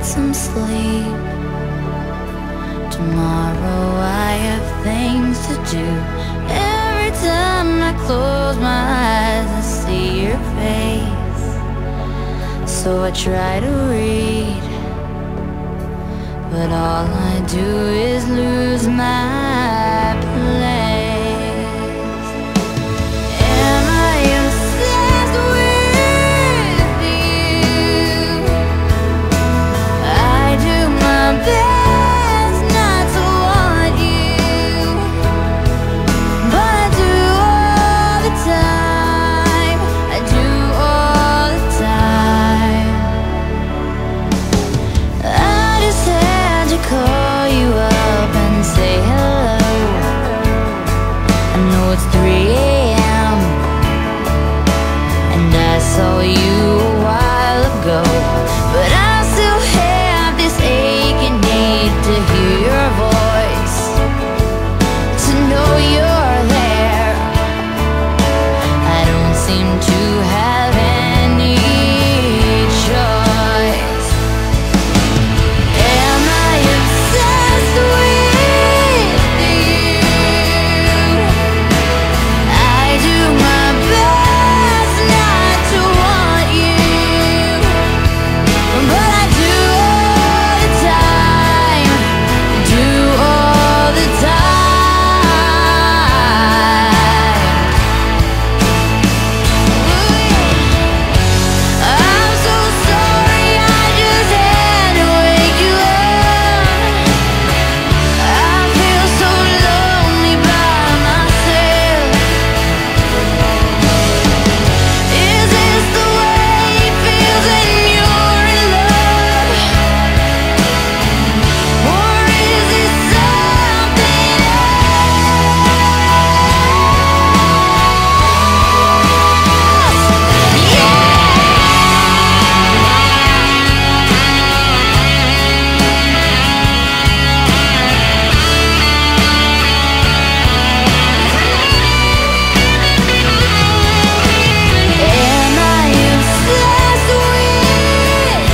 need some sleep. Tomorrow I have things to do. Every time I close my eyes I see your face. So I try to read But all I do is lose my place